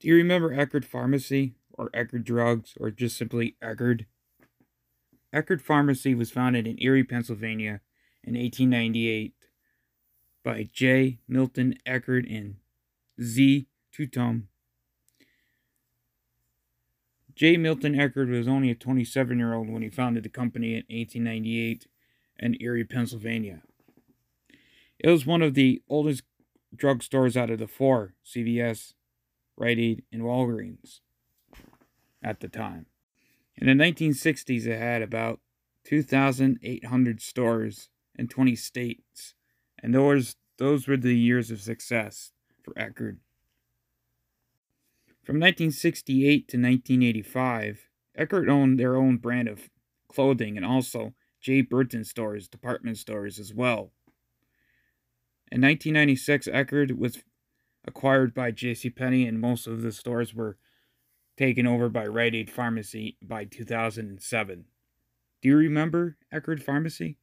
Do you remember Eckerd Pharmacy or Eckerd Drugs or just simply Eckerd? Eckerd Pharmacy was founded in Erie, Pennsylvania in 1898 by J. Milton Eckerd and Z. Tutum. J. Milton Eckerd was only a 27 year old when he founded the company in 1898 in Erie, Pennsylvania. It was one of the oldest drugstores out of the four CVS, Rite Aid, and Walgreens at the time. In the 1960s, it had about 2,800 stores in 20 states, and those, those were the years of success for Eckerd. From 1968 to 1985, Eckerd owned their own brand of clothing and also J. Byron stores, department stores as well. In 1996, Eckerd was acquired by JCPenney, and most of the stores were taken over by Rite Aid Pharmacy by 2007. Do you remember Eckerd Pharmacy?